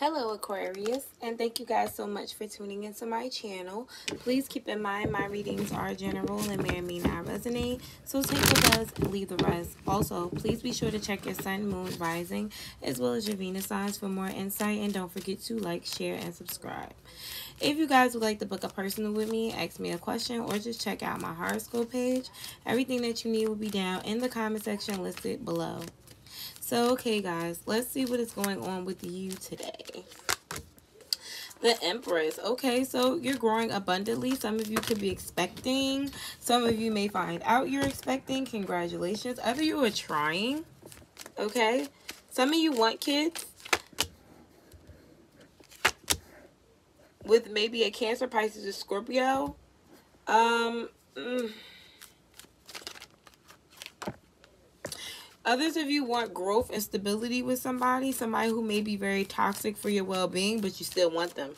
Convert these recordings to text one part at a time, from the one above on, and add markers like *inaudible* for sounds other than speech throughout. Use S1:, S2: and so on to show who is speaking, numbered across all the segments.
S1: Hello Aquarius and thank you guys so much for tuning into my channel. Please keep in mind my readings are general and may or may not resonate. So take does and leave the rest. Also, please be sure to check your sun, moon, rising, as well as your Venus signs for more insight. And don't forget to like, share, and subscribe. If you guys would like to book a personal with me, ask me a question, or just check out my horoscope page, everything that you need will be down in the comment section listed below. So, okay, guys, let's see what is going on with you today. The Empress. Okay, so you're growing abundantly. Some of you could be expecting. Some of you may find out you're expecting. Congratulations. Other you are trying. Okay. Some of you want kids. With maybe a Cancer, Pisces, or Scorpio. Um... Mm, Others of you want growth and stability with somebody. Somebody who may be very toxic for your well-being, but you still want them.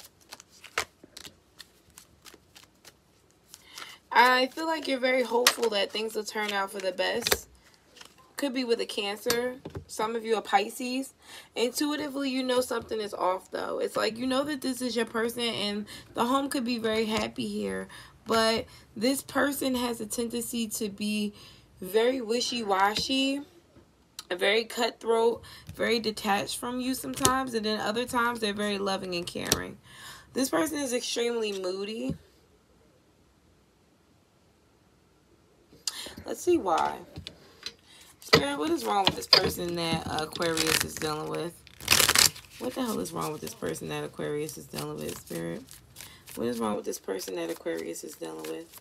S1: I feel like you're very hopeful that things will turn out for the best. Could be with a Cancer. Some of you are Pisces. Intuitively, you know something is off, though. It's like you know that this is your person, and the home could be very happy here. But this person has a tendency to be very wishy-washy very cutthroat, very detached from you sometimes, and then other times they're very loving and caring. This person is extremely moody. Let's see why. Spirit, what is wrong with this person that Aquarius is dealing with? What the hell is wrong with this person that Aquarius is dealing with, Spirit? What is wrong with this person that Aquarius is dealing with?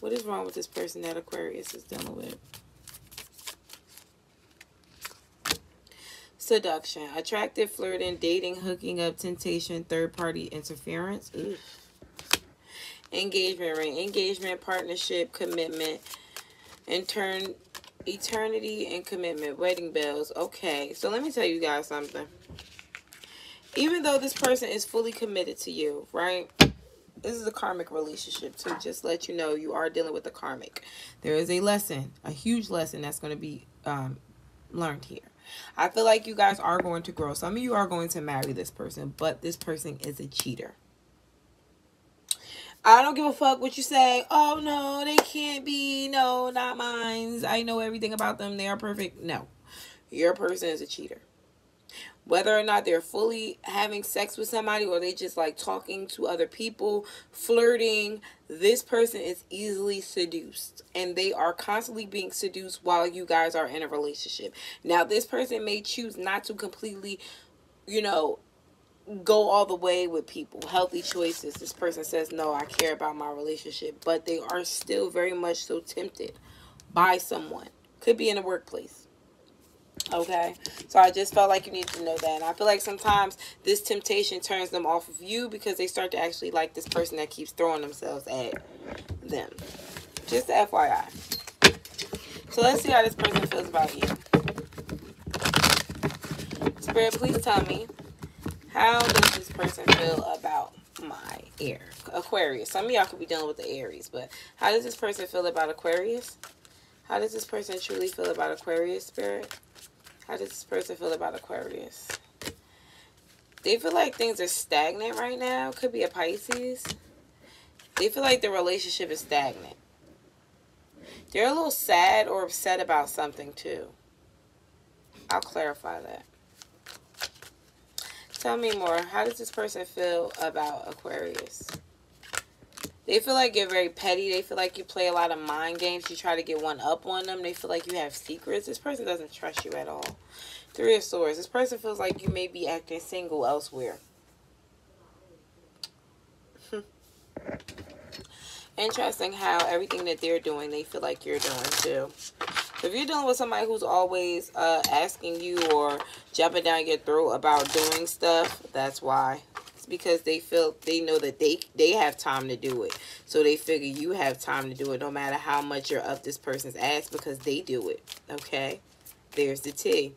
S1: What is wrong with this person that Aquarius is dealing with? Seduction. Attractive, flirting, dating, hooking up, temptation, third-party interference. Ooh. Engagement ring. Engagement, partnership, commitment, intern, eternity, and commitment. Wedding bells. Okay, so let me tell you guys something. Even though this person is fully committed to you, right? This is a karmic relationship to just let you know you are dealing with a karmic. There is a lesson, a huge lesson that's going to be um, learned here. I feel like you guys are going to grow. Some of you are going to marry this person, but this person is a cheater. I don't give a fuck what you say. Oh, no, they can't be. No, not mine. I know everything about them. They are perfect. No, your person is a cheater whether or not they're fully having sex with somebody or they just like talking to other people, flirting, this person is easily seduced and they are constantly being seduced while you guys are in a relationship. Now, this person may choose not to completely, you know, go all the way with people. Healthy choices. This person says, no, I care about my relationship, but they are still very much so tempted by someone. Could be in the workplace Okay, so I just felt like you need to know that. And I feel like sometimes this temptation turns them off of you because they start to actually like this person that keeps throwing themselves at them. Just FYI. So let's see how this person feels about you. Spirit, please tell me, how does this person feel about my air? Aquarius. Some of y'all could be dealing with the Aries, but how does this person feel about Aquarius? How does this person truly feel about Aquarius, Spirit? How does this person feel about Aquarius? They feel like things are stagnant right now. Could be a Pisces. They feel like the relationship is stagnant. They're a little sad or upset about something too. I'll clarify that. Tell me more. How does this person feel about Aquarius? They feel like you're very petty. They feel like you play a lot of mind games. You try to get one up on them. They feel like you have secrets. This person doesn't trust you at all. Three of Swords. This person feels like you may be acting single elsewhere. *laughs* Interesting how everything that they're doing, they feel like you're doing too. If you're dealing with somebody who's always uh, asking you or jumping down your throat about doing stuff, that's why because they feel they know that they they have time to do it. So they figure you have time to do it no matter how much you're up this person's ass because they do it. Okay? There's the T.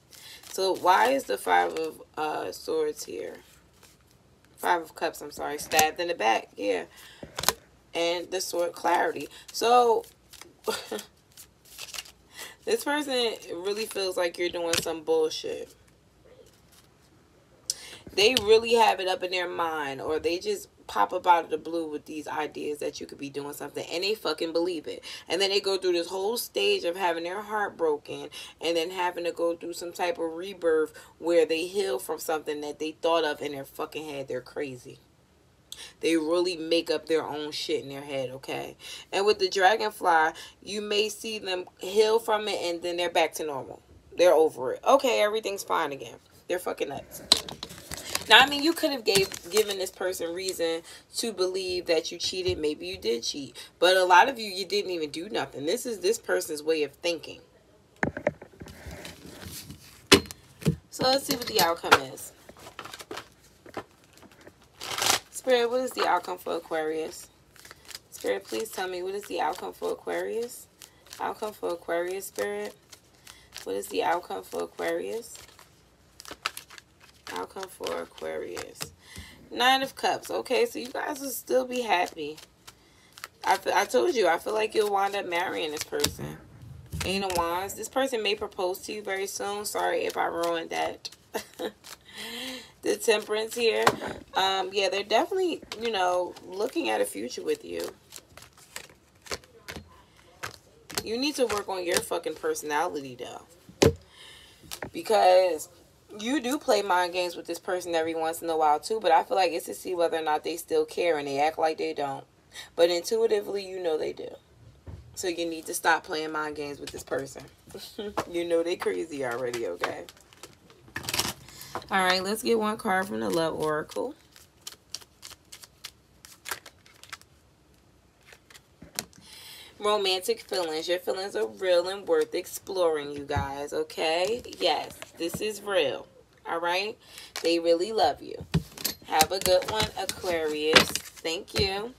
S1: So why is the five of uh swords here? Five of cups, I'm sorry. Stabbed in the back. Yeah. And the sword clarity. So *laughs* this person really feels like you're doing some bullshit they really have it up in their mind or they just pop up out of the blue with these ideas that you could be doing something and they fucking believe it. And then they go through this whole stage of having their heart broken and then having to go through some type of rebirth where they heal from something that they thought of in their fucking head. They're crazy. They really make up their own shit in their head, okay? And with the dragonfly, you may see them heal from it and then they're back to normal. They're over it. Okay, everything's fine again. They're fucking nuts. Now, I mean, you could have gave given this person reason to believe that you cheated. Maybe you did cheat. But a lot of you, you didn't even do nothing. This is this person's way of thinking. So let's see what the outcome is. Spirit, what is the outcome for Aquarius? Spirit, please tell me what is the outcome for Aquarius? Outcome for Aquarius, Spirit. What is the outcome for Aquarius? Outcome for Aquarius. Nine of Cups. Okay, so you guys will still be happy. I, I told you, I feel like you'll wind up marrying this person. Eight of Wands. This person may propose to you very soon. Sorry if I ruined that. *laughs* the temperance here. Um, yeah, they're definitely, you know, looking at a future with you. You need to work on your fucking personality, though. Because you do play mind games with this person every once in a while, too. But I feel like it's to see whether or not they still care and they act like they don't. But intuitively, you know they do. So you need to stop playing mind games with this person. *laughs* you know they crazy already, okay? All right, let's get one card from the Love Oracle. Romantic feelings. Your feelings are real and worth exploring, you guys, okay? Yes, this is real, all right? They really love you. Have a good one, Aquarius. Thank you.